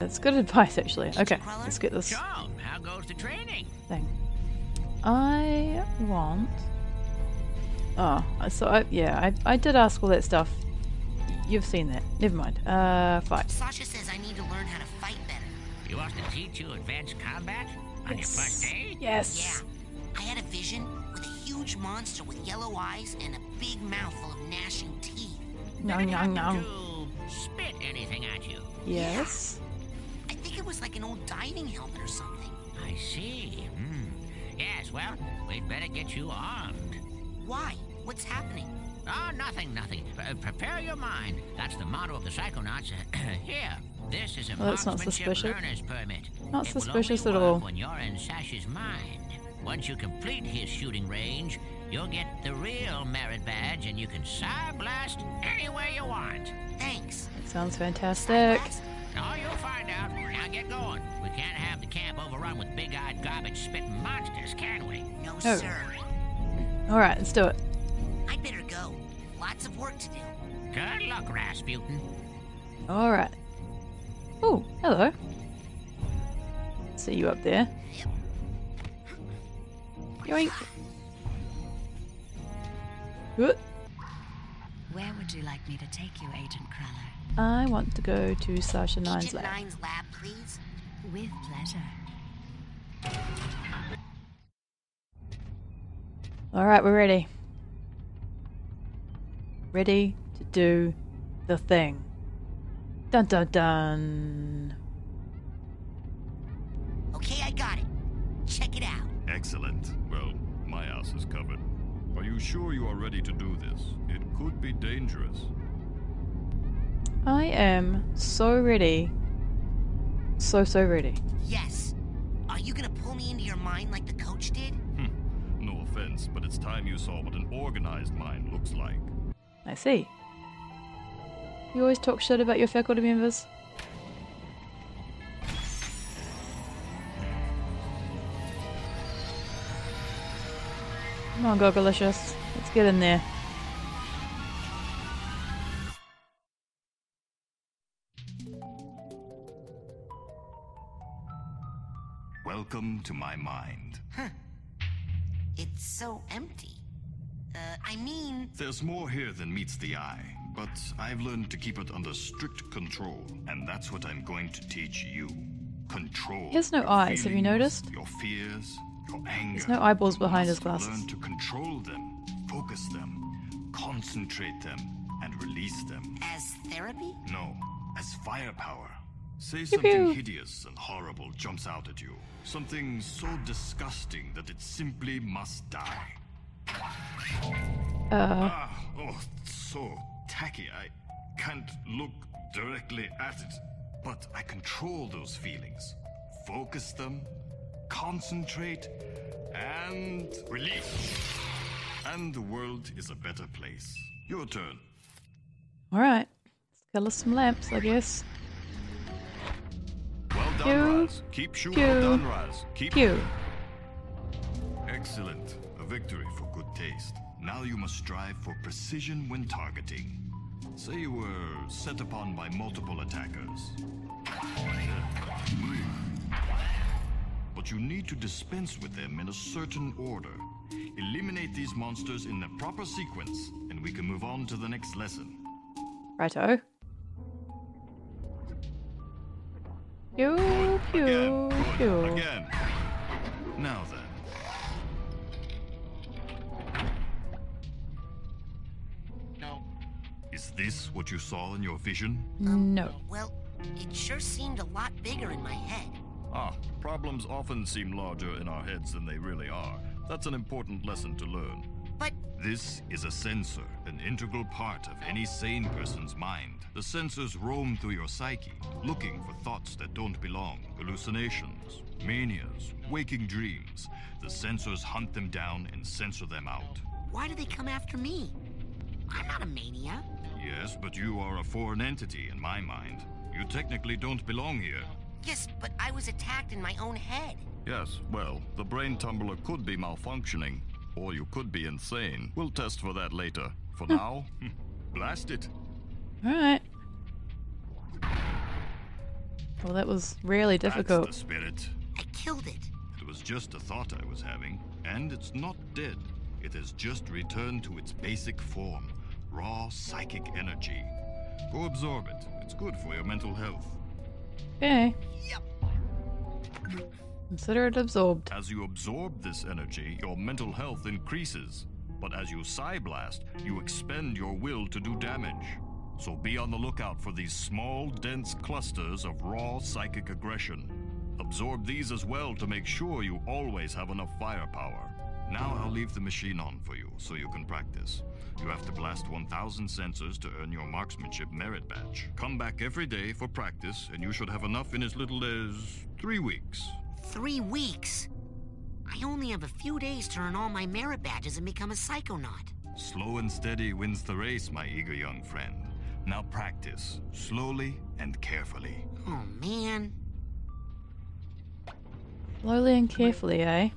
That's good advice, actually. Okay, let's get this So, how goes the training? thing. I want. Oh, so I, yeah, I, I did ask all that stuff. You've seen that. Never mind. Uh, fight. Sasha says I need to learn how to fight better. You want to teach you advanced combat on your first day? Yes. Yeah. I had a vision with a huge monster with yellow eyes and a big mouth full of gnashing teeth. No, Did it no, no. to spit anything at you? Yes. I think it was like an old diving helmet or something. I see. Hmm. Yes, well, we'd better get you armed. Why? What's happening? Oh, nothing, nothing. Uh, prepare your mind. That's the motto of the Psychonauts. Here, this is a Well, that's not marksmanship suspicious. learner's permit. Not It will suspicious only at all. When you're in Sash's mind. Once you complete his shooting range, you'll get the real merit badge, and you can Psyblast anywhere you want. Thanks. Sounds fantastic. Blast? Oh, you'll find out. Now get going. We can't have the camp overrun with big-eyed, garbage-spitting monsters, can we? No, Oh. sir. Alright, let's do it. I'd better go. Lots of work to do. Good luck, Razputin. Alright. Oh, hello. See you up there. Yep. Yoink. Good. Where would you like me to take you, Agent Cruller? I want to go to Sasha Nein's Agent lab. Nein's lab, please. With pleasure. Alright, we're ready. Ready to do the thing. Dun dun dun. Okay, I got it. Check it out. Excellent. Well, my ass is covered. Are you sure you are ready to do this? It could be dangerous. I am so ready. So, so ready. Yes. Are you gonna pull me into your mind like the coach did? Hmm. No offense, but it's time you saw what an organized mind looks like. I see. You always talk shit about your faculty members. Come on, Gogalicious. Let's get in there. Welcome to my mind. It's so empty. Uh, I mean, There's more here than meets the eye, but I've learned to keep it under strict control, and that's what I'm going to teach you. Control. He has no your eyes, have you noticed? Your fears, your anger. There's no eyeballs You behind his must glasses. Learn to control them, focus them, concentrate them, and release them. as therapy? No, as firepower. Say Pew something pew. hideous and horrible jumps out at you. Something so disgusting that it simply must die. Uh, Ah, oh, so tacky. I can't look directly at it, but I control those feelings, focus them, concentrate, and release. And the world is a better place. Your turn. alright. Let's kill us some lamps, I guess. Well done, Pew, Raz. Keep shooting. Well done, Raz. Keep Pew. Excellent. A victory for good taste. Now you must strive for precision when targeting. Say you were set upon by multiple attackers. But you need to dispense with them in a certain order. Eliminate these monsters in the proper sequence, and we can move on to the next lesson. Righto. Pew, pew, Again. Pew. Again. Now then. No. Is this what you saw in your vision? No. Well, it sure seemed a lot bigger in my head. Ah, problems often seem larger in our heads than they really are. That's an important lesson to learn. But This is a censor, an integral part of any sane person's mind. The censors roam through your psyche, looking for thoughts that don't belong, hallucinations, manias, waking dreams. The censors hunt them down and censor them out. why do they come after me? I'm not a mania. Yes, but you are a foreign entity in my mind. You technically don't belong here. Yes, but I was attacked in my own head. Yes, well, the brain tumbler could be malfunctioning, or you could be insane. We'll test for that later. For hmm. now, blast it. Alright. Well, that was really difficult. That's difficult. the spirit. I killed it. It was just a thought I was having, and it's not dead. It has just returned to its basic form raw psychic energy. Go absorb it. It's good for your mental health. Okay. Consider it absorbed. As you absorb this energy, your mental health increases. But as you Psyblast, you expend your will to do damage. So be on the lookout for these small, dense clusters of raw psychic aggression. Absorb these as well to make sure you always have enough firepower. Now I'll leave the machine on for you so you can practice. You have to blast 1,000 censors to earn your marksmanship merit badge. Come back every day for practice, and you should have enough in as little as three weeks. Three weeks. I only have a few days to earn all my merit badges and become a psychonaut. Slow and steady wins the race, my eager young friend. Now practice, slowly and carefully. Oh man. Slowly and carefully, eh?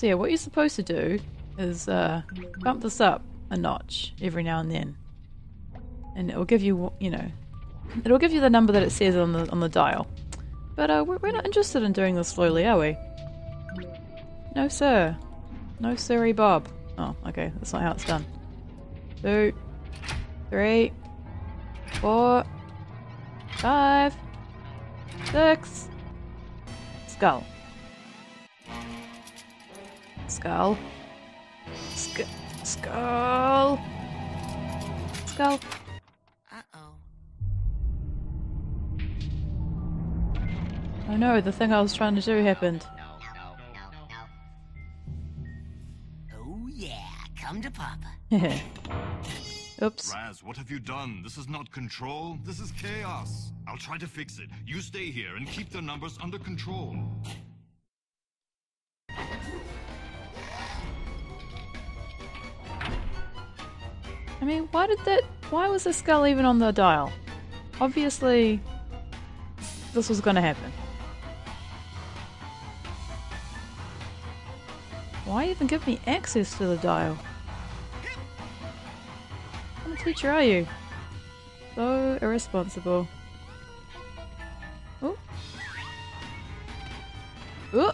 So yeah, what you're supposed to do is uh, bump this up a notch every now and then, and it will give you, you know, it'll give you the number that it says on the on the dial. But uh, we're, not interested in doing this slowly, are we? No, sir. No, sirry, Bob. Oh, okay, that's not how it's done. Two, three, four, five, six. Skull. Skull. Sk- skull. Skull. Uh-oh. Oh no, the thing I was trying to do happened. Oh yeah, come to Papa. Oops. Raz, what have you done? This is not control. This is chaos. I'll try to fix it. You stay here and keep their numbers under control. I mean, why did that. Why was the skull even on the dial? Obviously, this was gonna happen. Why even give me access to the dial? What teacher are you? So irresponsible. Oh. Oh.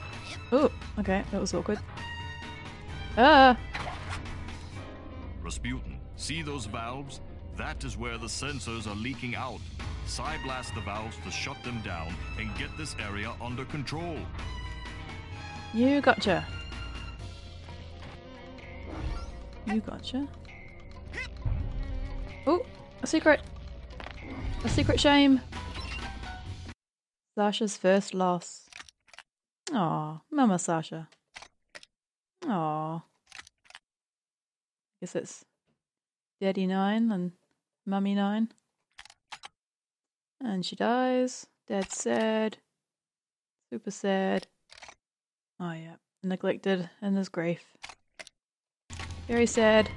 Oh. Okay, that was awkward. Ah. Razputin, see those valves? That is where the censors are leaking out. Psyblast the valves to shut them down and get this area under control. You gotcha. You gotcha. Oh, a secret. A secret shame. Sasha's first loss. Aw, Mama Sasha. Aw. Guess it's Daddy Nein and Mummy Nein. And she dies. Dad's sad. Super sad. Oh yeah, neglected in his grief. Very sad.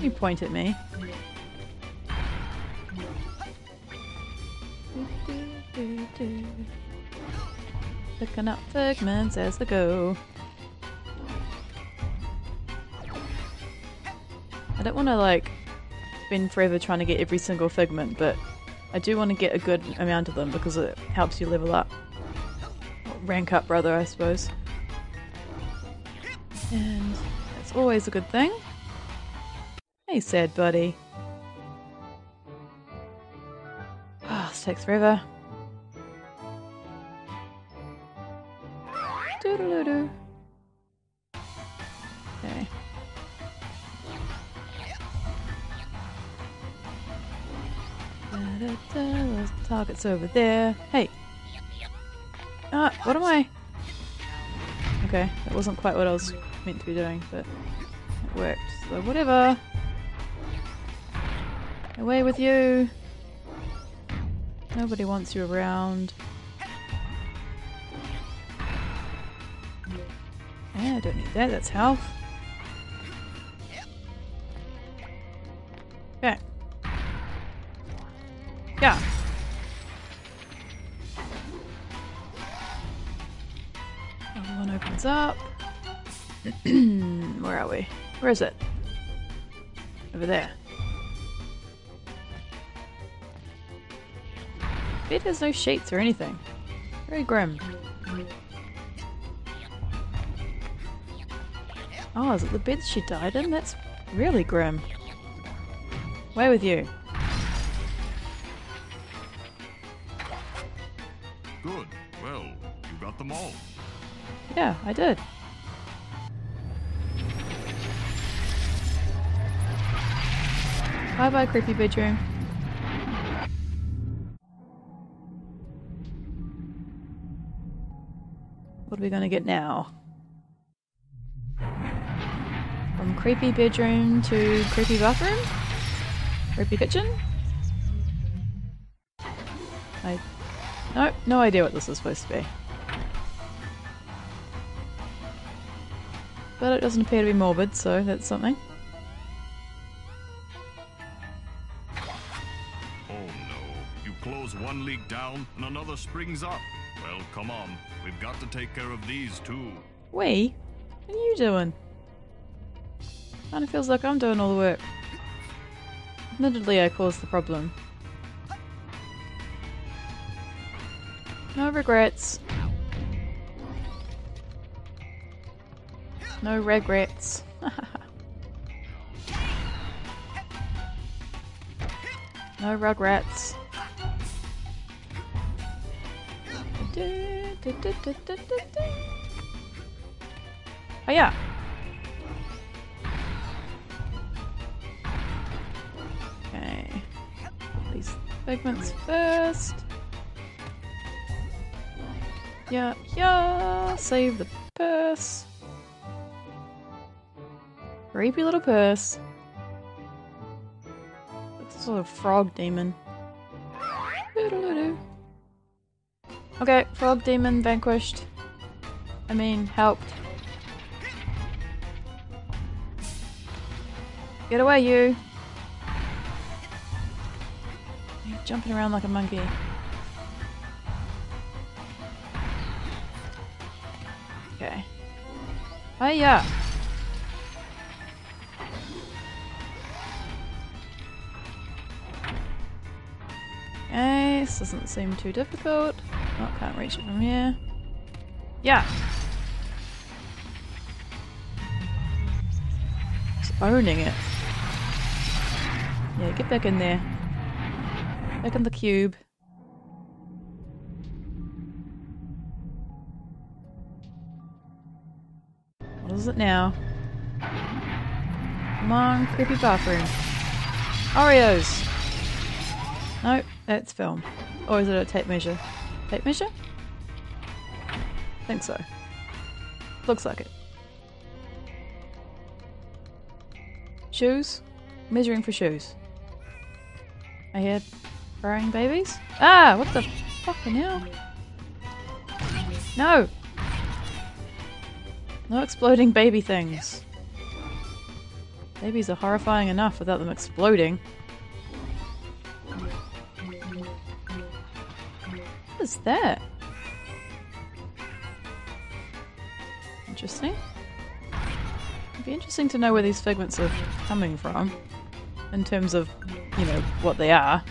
You point at me. Picking up figments as they go. I don't want to like spend forever trying to get every single figment, but I do want to get a good amount of them because it helps you level up. Rank up, brother, I suppose. And that's always a good thing. Hey, sad buddy. Ah, this takes forever. Targets over there. Hey. Ah, what am I? Okay, that wasn't quite what I was meant to be doing, but it worked. So whatever. Away with you. Nobody wants you around. Yeah, I don't need that. That's health. Bed has no sheets or anything. Very grim. Oh, is it the bed she died in? That's really grim. Way with you. Good. Well, you got them all. Yeah, I did. Bye bye, creepy bedroom. What are we gonna get now? From creepy bedroom to creepy bathroom? Creepy kitchen? I. Nope, no idea what this is supposed to be. But it doesn't appear to be morbid, so that's something. Oh no. You close one leak down and another springs up. Well, come on. We've got to take care of these too. We? What are you doing? Kinda feels like I'm doing all the work. Admittedly, I caused the problem. No regrets. No regrets. no regrets. Oh yeah. Okay. These segments first. Yeah, yeah. Save the purse. Creepy little purse. It's a of frog demon. Doodle-doo. Okay, frog demon vanquished. I mean, helped. Get away, you! You're jumping around like a monkey. Okay. Hiya! Okay, this doesn't seem too difficult. Oh, can't reach it from here. Yeah! Just owning it. Yeah, get back in there. Back in the cube. What is it now? Come on, creepy bathroom. Oreos! Nope, that's film. Or is it a tape measure? Tape measure? think so. Looks like it. Shoes? Measuring for shoes. I hear crying babies? Ah! What the fucking hell? No! No exploding baby things. Babies are horrifying enough without them exploding. That? Interesting. It'd be interesting to know where these figments are coming from. In terms of, you know, what they are.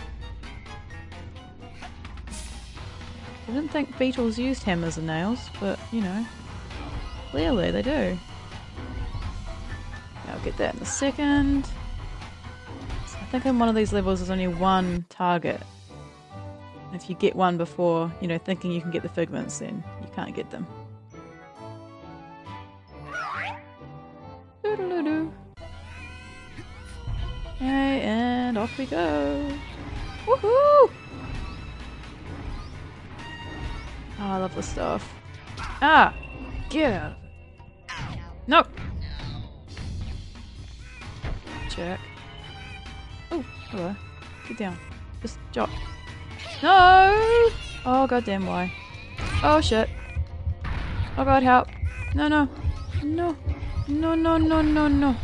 I didn't think beetles used hammers and nails, but, you know, clearly they do. I'll get that in a second. I think on one of these levels there's only one target. If you get one before, you know, thinking you can get the figments, then you can't get them. Okay, and off we go. Woohoo! Oh, I love this stuff. Ah! Get out of it. No! Check. Oh, hello. Get down. Just drop. No! Oh, goddamn, why? Oh, shit. Oh, God, help. No, no. No. No, no, no, no, no.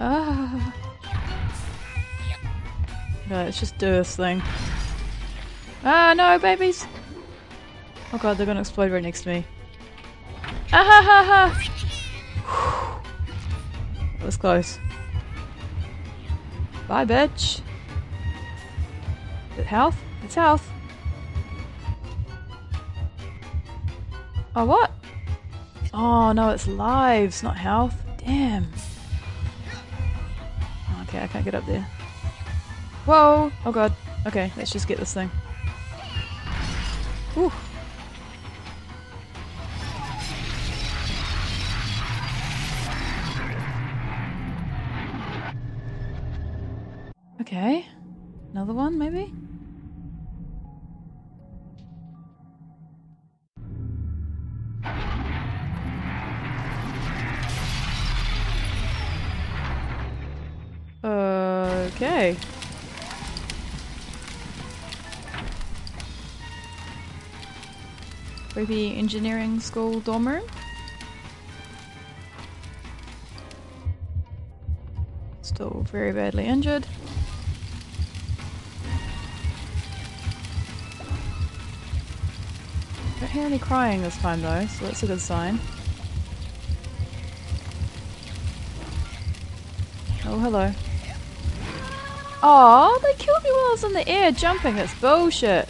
Ah. Right, let's just do this thing. Ah, no, babies! Oh god, they're gonna explode right next to me. Ah ha ha ha! That was close. Bye, bitch. Is it health? It's health. Oh, what? Oh, no, it's lives, not health. Damn. Oh, okay, I can't get up there. Whoa! Oh god. Okay, let's just get this thing. Whew. Okay. Another one, maybe? Okay. Creepy engineering school dorm room. Still very badly injured. Don't hear any crying this time though, so that's a good sign. Oh, hello. Oh, they killed me while I was in the air jumping. That's bullshit.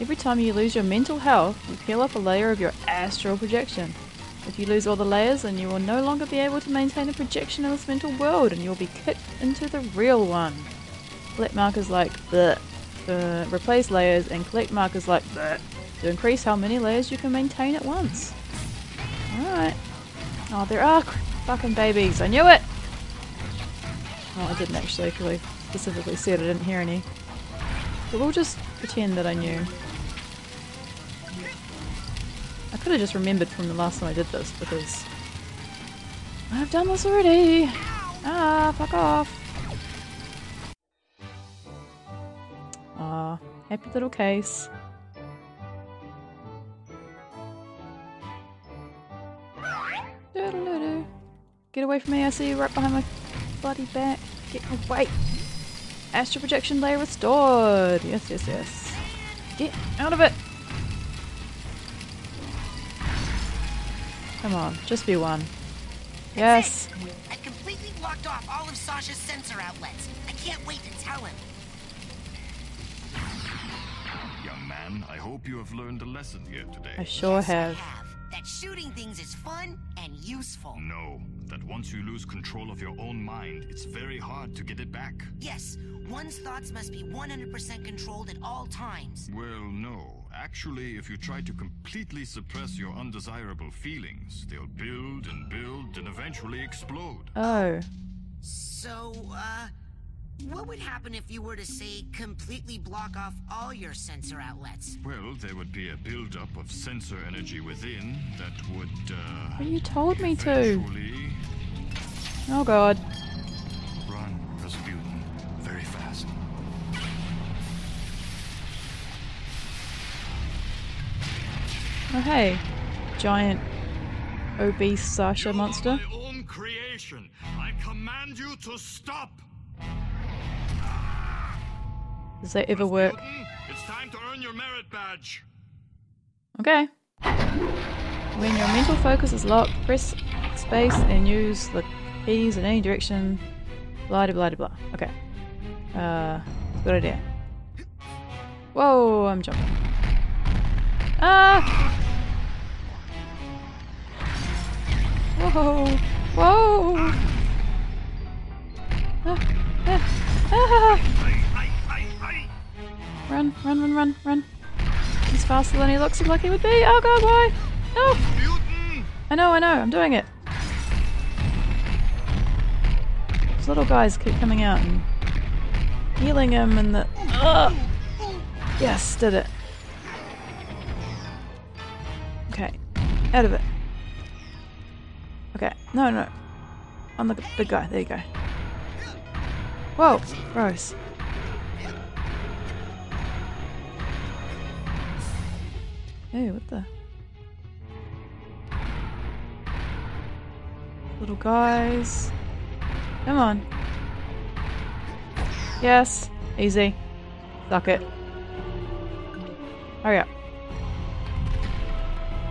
Every time you lose your mental health, you peel off a layer of your astral projection. If you lose all the layers, then you will no longer be able to maintain a projection of this mental world, and you'll be kicked into the real one. Collect markers like bleh, uh, replace layers, and collect markers like bleh, to increase how many layers you can maintain at once. Alright. Oh, there are fucking babies. I knew it! Oh, I didn't actually, because I specifically said I didn't hear any. But we'll just pretend that I knew. I could have just remembered from the last time I did this, because I've done this already! Ah, fuck off! Ah, happy little case. Away from me, I see you right behind my bloody back. Get away. Astral projection layer restored. Yes, yes, yes. Get out of it. Come on, just be one. Yes. I completely blocked off all of Sasha's censor outlets. I can't wait to tell him. Young man, I hope you have learned a lesson here today. I sure Yes, I have. That shooting things is fun and useful. No, that once you lose control of your own mind, it's very hard to get it back. Yes, one's thoughts must be 100% controlled at all times. Well, no. Actually, if you try to completely suppress your undesirable feelings, they'll build and build and eventually explode. Oh. So, uh, what would happen if you were to say completely block off all your censor outlets? Well, there would be a buildup of censor energy within that would, uh. But you told me to. Oh god. Run, Razputin. Very fast. Oh hey. Giant obese Sasha monster. my own creation. I command you to stop. Does that ever work? It's time to earn your merit badge. Okay. When your mental focus is locked, press space and use the keys in any direction. Blah blah blah blah. Okay. Uh, good idea. Whoa, I'm jumping. Ah! Whoa! Whoa! Ah, ah, ah. Run, run, run, run, run. He's faster than he looks like he would be. Oh god, why? No! I know, I know, I'm doing it. These little guys keep coming out and healing him and the. Ugh. Yes, did it. Okay, out of it. Okay, no, no. On the big guy, there you go. Whoa, gross. Hey, what the? Little guys. Come on. Yes. Easy. Suck it. Hurry up.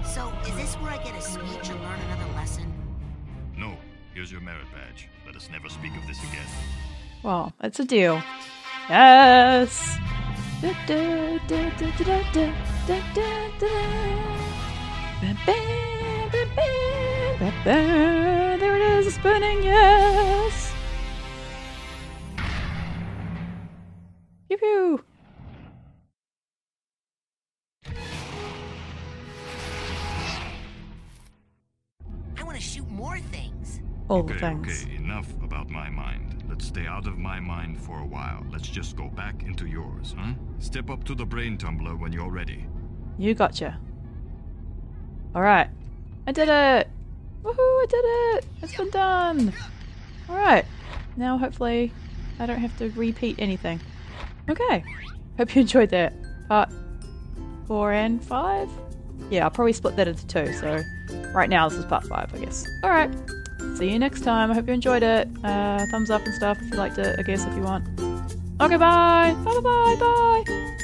So, is this where I get a speech and learn another lesson? No, here's your merit badge. Let us never speak of this again. Well, it's a deal. Yes! Da, da, da, there it is, spinning. yes! Pew pew! I want to shoot more things. All okay, the things. Okay, enough about my mind. Let's stay out of my mind for a while. Let's just go back into yours, huh? Step up to the brain tumbler when you're ready. You gotcha. Alright. I did it! Woohoo, I did it! It's been done! Alright. Now hopefully I don't have to repeat anything. Okay. Hope you enjoyed that. Part four and five? Yeah, I'll probably split that into two, so right now this is part five, I guess. Alright. See you next time. I hope you enjoyed it. Uh, thumbs up and stuff if you liked it, I guess, if you want. Okay, bye! Bye bye bye bye!